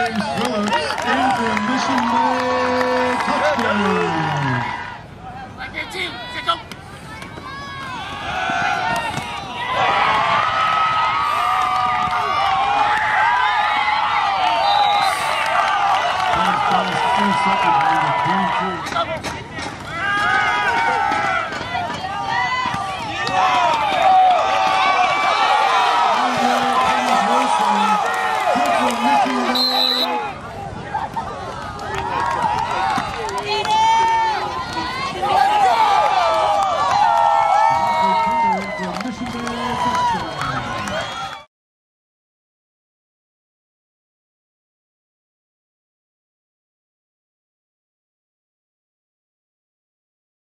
James Willard in for a mission goal. 22nd, 22nd.